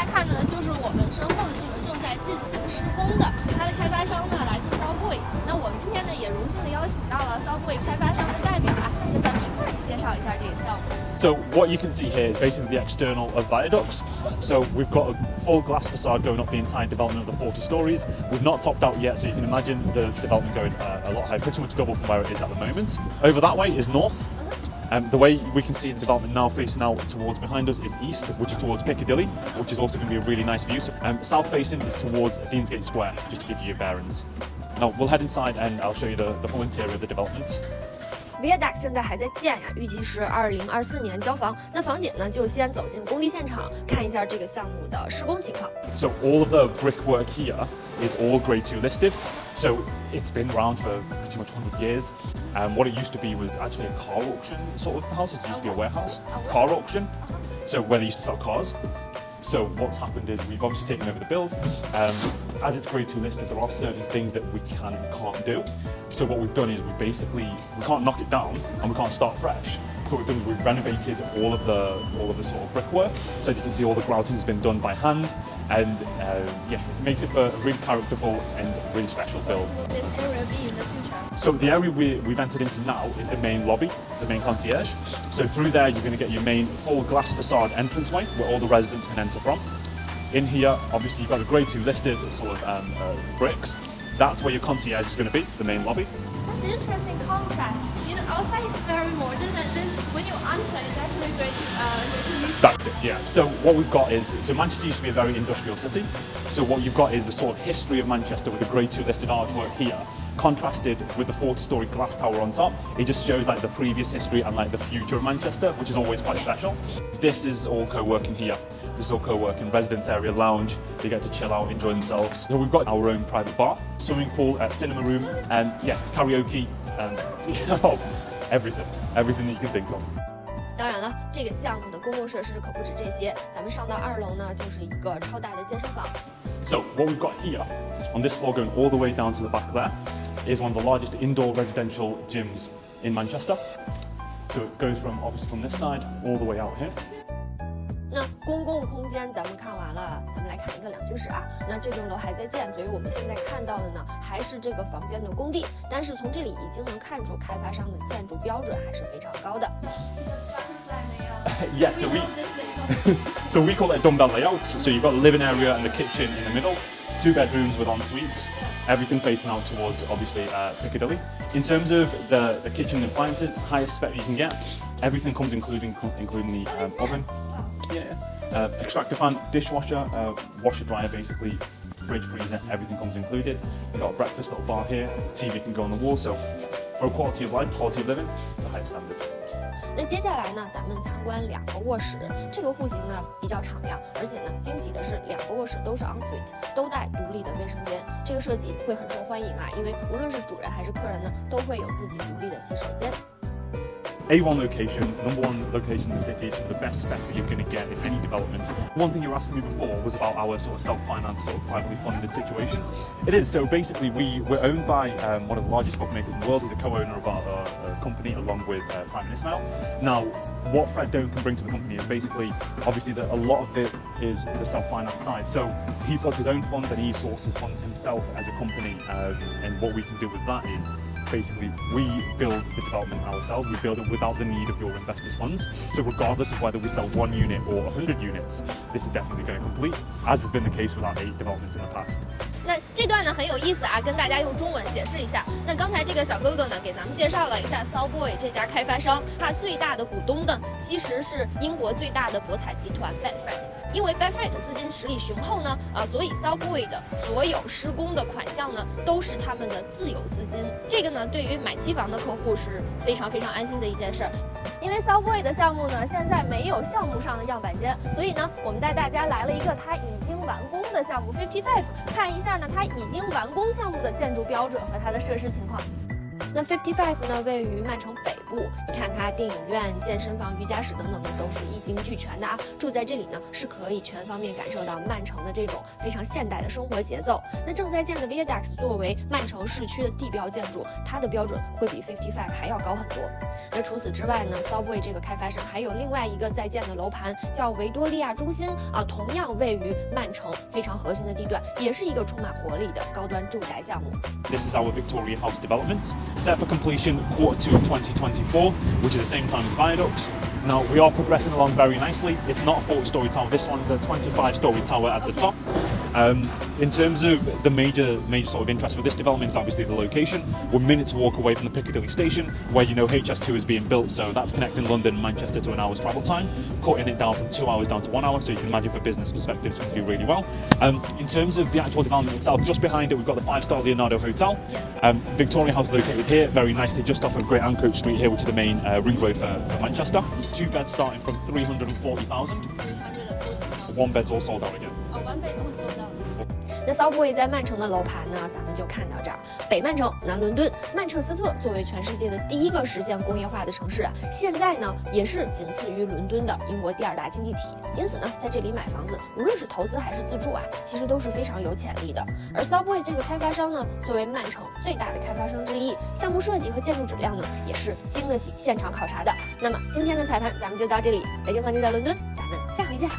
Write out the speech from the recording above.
家看的呢，就是我们身后的这个正在进行施工的，它的开发商呢来自 Salboy。那我们今天呢也荣幸的邀请到了 Salboy 开发商的代表啊，跟咱们一块儿去介绍一下这个项目。So what you can see here is basically the external of Viadux. So we've got a full glass facade going up the entire development of the 40 stories. We've not topped out yet, so you can imagine the development going uh, a lot higher, pretty much double from where it is at the moment. Over that way is north. Oh, Um, the way we can see the development now facing out towards behind us is east, which is towards Piccadilly, which is also going to be a really nice view. So, um, south facing is towards Deansgate Square, just to give you your bearings. Now we'll head inside and I'll show you the, the full interior of the development. Viaduct 现在还在建呀，预计是二零二四年交房。那房姐呢，就先走进工地现场，看一下这个项目的施工情况。So all of the brickwork here is all Grade 2 listed. So it's been around for pretty much 100 years. And um, what it used to be was actually a car auction sort of house. It used to be a warehouse, car auction. So where they used to sell cars. So what's happened is we've obviously taken over the build. Um, as it's grade two listed, there are certain things that we can and can't do. So what we've done is we basically, we can't knock it down and we can't start fresh. So what we've done is we've renovated all of the all of the sort of brickwork. So as you can see, all the grouting has been done by hand, and uh, yeah, it makes it a really characterful and really special build. This area be in the? So the area we, we've entered into now is the main lobby, the main concierge. So through there, you're going to get your main full glass facade entranceway where all the residents can enter from. In here, obviously, you've got a grade two listed sort of um, uh, bricks. That's where your concierge is going to be, the main lobby. That's an interesting contrast. You know, outside is very modern, and then when you enter, it's actually great to, uh, That's it, yeah. So what we've got is, so Manchester used to be a very industrial city. So what you've got is the sort of history of Manchester with the grade two listed artwork here, contrasted with the 40-story glass tower on top. It just shows like the previous history and like the future of Manchester, which is always quite special. This is all co-working here This is all co-working, residence area, lounge. They get to chill out, enjoy themselves. So we've got our own private bar, swimming pool, uh, cinema room, and yeah, karaoke, and oh, everything, everything that you can think of. 当然了，这个项目的公共设施可不止这些。咱们上到二楼呢，就是一个超大的健身房。So what we've got here, on this floor going all the way down to the back there, is one of the largest indoor residential gyms in Manchester. So it goes from obviously from this side all the way out here. 公共空间咱们看完了，咱们来看一个两居室啊。那这栋楼还在建，所以我们现在看到的呢，还是这个房间的工地。但是从这里已经能看出开发商的建筑标准还是非常高的。yes, we so we call it dumbbell layout. So you've got the living area and the kitchen in the middle, two bedrooms with ensuite, everything facing out towards obviously uh, Piccadilly. In terms of the, the kitchen appliances, highest spec you can get, everything comes including including the um, oven, yeah, uh, extractor fan, dishwasher, uh, washer dryer, basically fridge, freezer, everything comes included. We've got a breakfast little bar here, TV can go on the wall, so for quality of life, quality of living, it's the highest standard. 那接下来呢，咱们参观两个卧室，这个户型呢比较敞亮，而且呢惊喜的是，两个卧室都是 ensuite，都带独立的卫生间，这个设计会很受欢迎啊，因为无论是主人还是客人呢，都会有自己独立的洗手间。 A1 location, number one location in the city, so the best spec that you're going to get in any development. One thing you were asking me before was about our sort of self-financed, sort of privately funded situation. It is, so basically we, we're owned by um, one of the largest bookmakers in the world, who's a co-owner of our uh, company along with uh, Simon Ismail. Now, what Fred Done can bring to the company is basically, obviously that a lot of it is the self-finance side. So he puts his own funds and he sources funds himself as a company, um, and what we can do with that is basically we build the development ourselves, we build it without the need of your investors' funds. So regardless of whether we sell one unit or 100 units, this is definitely going to complete, as has been the case with our eight developments in the past. 那这段呢很有意思啊，跟大家用中文解释一下。那刚才这个小哥哥呢给咱们介绍了一下 Sawboy 这家开发商，他最大的股东呢其实是英国最大的博彩集团 Betfred。因为 b a d f r e t 资金实力雄厚呢，啊，所以 Sawboy 的所有施工的款项呢都是他们的自有资金。这个呢对于买期房的客户是非常非常安心的一件事儿。因为 south boy 的项目呢现在没有项目上的样板间，所以呢我们带大家来了一个它已经完工的项目 Fifty Five，看一下呢它已经完工项目的建筑标准和它的设施情况。那 Fifty Five 呢，位于曼城北你看它电影院、健身房、瑜伽室等等的都是一应俱全的啊。住在这里呢，是可以全方面感受到曼城的这种非常现代的生活节奏。那正在建的 Viadex 作为曼城市区的地标建筑，它的标准会比 Fifty Five 还要高很多。那除此之外呢，Subway 这个开发商还有另外一个在建的楼盘叫维多利亚中心啊，同样位于曼城非常核心的地段，也是一个充满活力的高端住宅项目。This is our Victoria House development set for completion quarter two 2020. which is the same time as Viadux. Now, we are progressing along very nicely. It's not a 40-storey tower. This one's a 25-storey tower at the top. Um, in terms of the major, major sort of interest for this development is obviously the location. We're minutes walk away from the Piccadilly station, where you know HS2 is being built, so that's connecting London and Manchester to an hour's travel time, cutting it down from two hours down to one hour. So you can imagine, for business perspectives, to do really well. Um, in terms of the actual development itself, just behind it we've got the five-star Leonardo Hotel. Um, Victoria House located here, very nicely, just off of Great Ancoats Street here, which is the main uh, ring road for, for Manchester. Two beds starting from 340,000. One bed's all sold out again. 哦，完北不会搜到。那 Subway 在曼城的楼盘呢，咱们就看到这儿。北曼城、南伦敦、曼彻斯特作为全世界的第一个实现工业化的城市啊，现在呢也是仅次于伦敦的英国第二大经济体。因此呢，在这里买房子，无论是投资还是自住啊，其实都是非常有潜力的。而 Subway 这个开发商呢，作为曼城最大的开发商之一，项目设计和建筑质量呢，也是经得起现场考察的。那么今天的彩盘咱们就到这里，北京黄金在伦敦，咱们下回见。